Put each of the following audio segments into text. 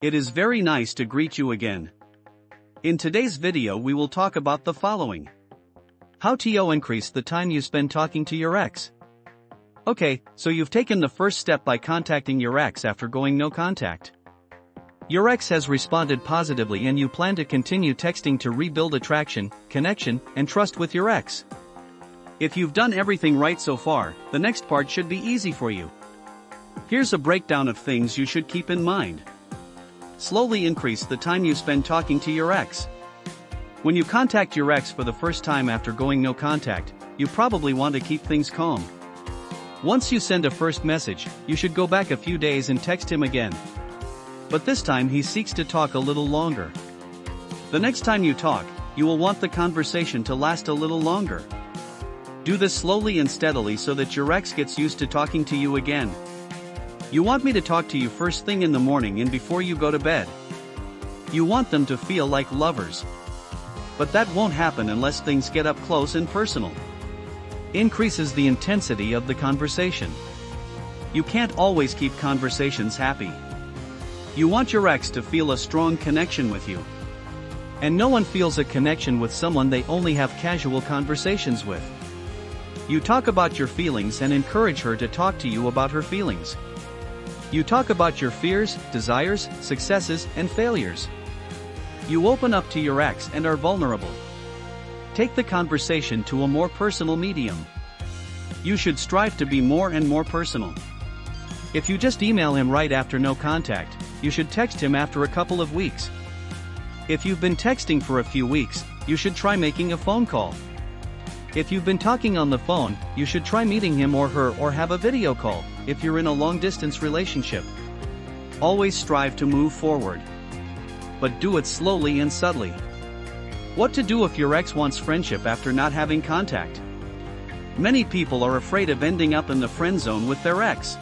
It is very nice to greet you again. In today's video we will talk about the following. How to increase the time you spend talking to your ex. Okay, so you've taken the first step by contacting your ex after going no contact. Your ex has responded positively and you plan to continue texting to rebuild attraction, connection, and trust with your ex. If you've done everything right so far, the next part should be easy for you. Here's a breakdown of things you should keep in mind. Slowly increase the time you spend talking to your ex. When you contact your ex for the first time after going no contact, you probably want to keep things calm. Once you send a first message, you should go back a few days and text him again. But this time he seeks to talk a little longer. The next time you talk, you will want the conversation to last a little longer. Do this slowly and steadily so that your ex gets used to talking to you again. You want me to talk to you first thing in the morning and before you go to bed. You want them to feel like lovers. But that won't happen unless things get up close and personal. Increases the intensity of the conversation. You can't always keep conversations happy. You want your ex to feel a strong connection with you. And no one feels a connection with someone they only have casual conversations with. You talk about your feelings and encourage her to talk to you about her feelings. You talk about your fears, desires, successes, and failures. You open up to your ex and are vulnerable. Take the conversation to a more personal medium. You should strive to be more and more personal. If you just email him right after no contact, you should text him after a couple of weeks. If you've been texting for a few weeks, you should try making a phone call. If you've been talking on the phone, you should try meeting him or her or have a video call, if you're in a long distance relationship. Always strive to move forward. But do it slowly and subtly. What to do if your ex wants friendship after not having contact? Many people are afraid of ending up in the friend zone with their ex.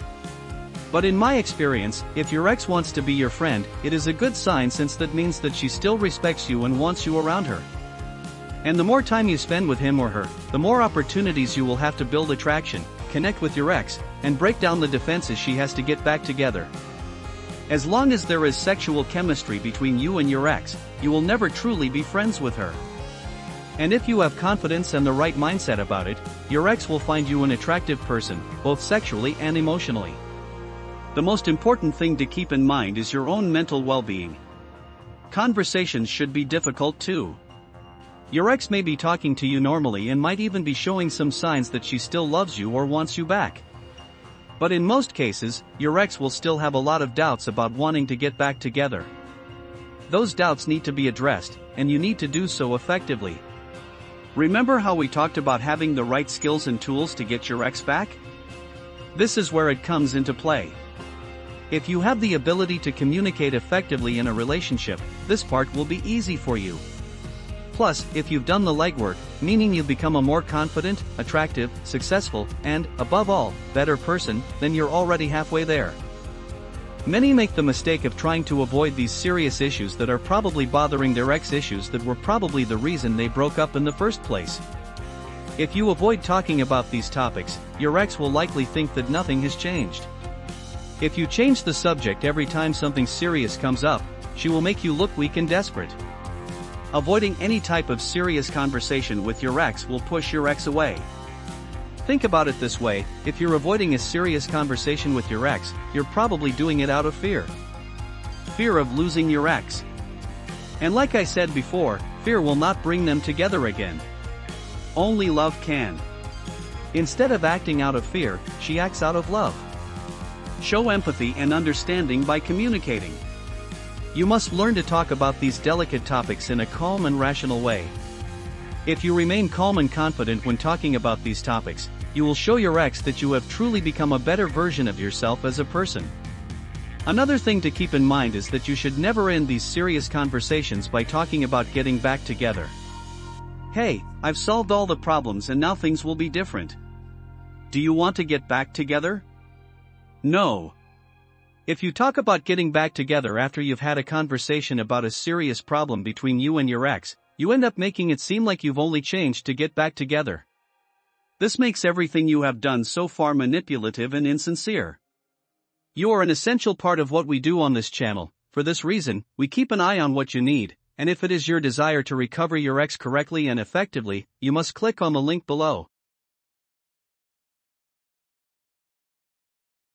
But in my experience, if your ex wants to be your friend, it is a good sign since that means that she still respects you and wants you around her. And the more time you spend with him or her, the more opportunities you will have to build attraction, connect with your ex, and break down the defenses she has to get back together. As long as there is sexual chemistry between you and your ex, you will never truly be friends with her. And if you have confidence and the right mindset about it, your ex will find you an attractive person, both sexually and emotionally. The most important thing to keep in mind is your own mental well-being. Conversations should be difficult too. Your ex may be talking to you normally and might even be showing some signs that she still loves you or wants you back. But in most cases, your ex will still have a lot of doubts about wanting to get back together. Those doubts need to be addressed, and you need to do so effectively. Remember how we talked about having the right skills and tools to get your ex back? This is where it comes into play. If you have the ability to communicate effectively in a relationship, this part will be easy for you. Plus, if you've done the legwork, meaning you've become a more confident, attractive, successful, and, above all, better person, then you're already halfway there. Many make the mistake of trying to avoid these serious issues that are probably bothering their ex issues that were probably the reason they broke up in the first place. If you avoid talking about these topics, your ex will likely think that nothing has changed. If you change the subject every time something serious comes up, she will make you look weak and desperate. Avoiding any type of serious conversation with your ex will push your ex away. Think about it this way, if you're avoiding a serious conversation with your ex, you're probably doing it out of fear. Fear of losing your ex. And like I said before, fear will not bring them together again. Only love can. Instead of acting out of fear, she acts out of love. Show empathy and understanding by communicating. You must learn to talk about these delicate topics in a calm and rational way. If you remain calm and confident when talking about these topics, you will show your ex that you have truly become a better version of yourself as a person. Another thing to keep in mind is that you should never end these serious conversations by talking about getting back together. Hey, I've solved all the problems and now things will be different. Do you want to get back together? No. If you talk about getting back together after you've had a conversation about a serious problem between you and your ex, you end up making it seem like you've only changed to get back together. This makes everything you have done so far manipulative and insincere. You are an essential part of what we do on this channel, For this reason, we keep an eye on what you need, and if it is your desire to recover your ex correctly and effectively, you must click on the link below.